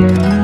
Thank.